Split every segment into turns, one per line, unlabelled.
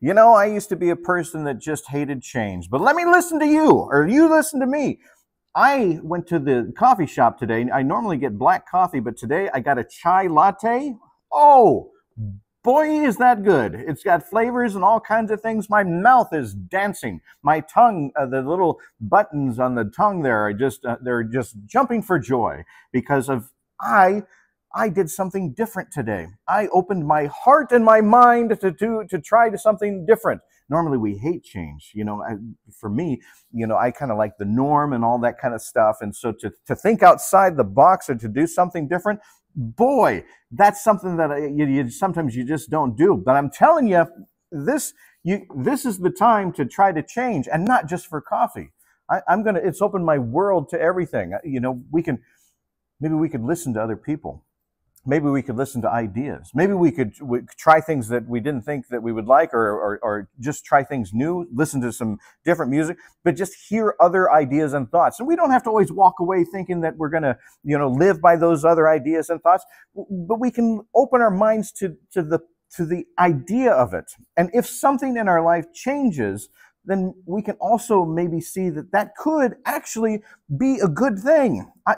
You know, I used to be a person that just hated change, but let me listen to you, or you listen to me. I went to the coffee shop today. I normally get black coffee, but today I got a chai latte. Oh, boy, is that good. It's got flavors and all kinds of things. My mouth is dancing. My tongue, uh, the little buttons on the tongue there are just, uh, they're just jumping for joy because of I I did something different today. I opened my heart and my mind to to, to try to something different. Normally we hate change. You know, I, for me, you know, I kind of like the norm and all that kind of stuff. And so to, to think outside the box or to do something different, boy, that's something that uh, you, you sometimes you just don't do. But I'm telling you, this you this is the time to try to change, and not just for coffee. I, I'm gonna. It's opened my world to everything. You know, we can maybe we could listen to other people maybe we could listen to ideas. Maybe we could, we try things that we didn't think that we would like, or, or, or, just try things new, listen to some different music, but just hear other ideas and thoughts. And we don't have to always walk away thinking that we're going to, you know, live by those other ideas and thoughts, but we can open our minds to, to the, to the idea of it. And if something in our life changes, then we can also maybe see that that could actually be a good thing. I,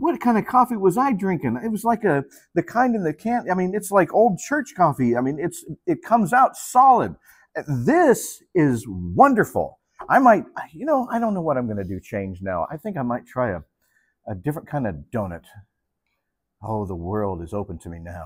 what kind of coffee was I drinking? It was like a the kind in the can. I mean, it's like old church coffee. I mean, it's it comes out solid. This is wonderful. I might, you know, I don't know what I'm going to do. Change now. I think I might try a a different kind of donut. Oh, the world is open to me now.